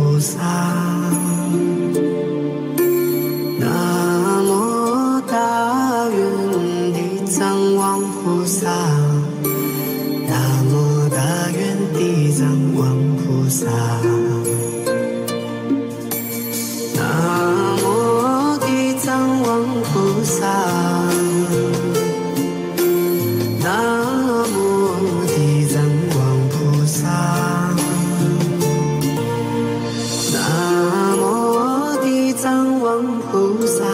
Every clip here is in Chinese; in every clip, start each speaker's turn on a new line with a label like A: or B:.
A: 菩萨南无大愿地藏王菩萨南无大愿地藏王菩萨。南无地藏王菩萨南菩萨。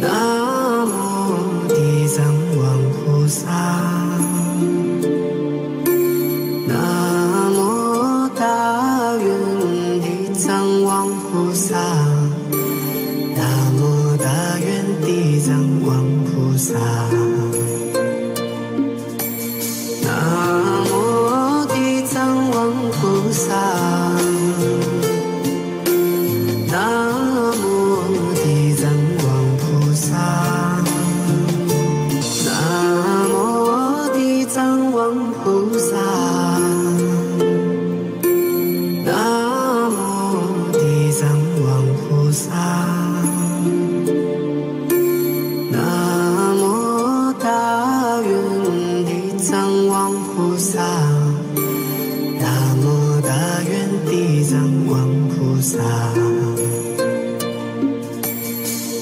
A: 南无地藏王菩萨。南无大愿地藏王菩萨。南无大愿地藏王菩萨。南无地藏王菩萨。菩萨。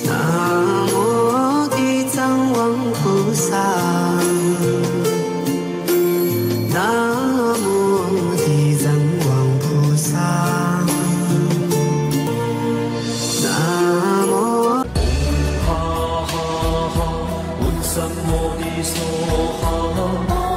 A: 南无地藏王菩萨
B: 怎么的说好？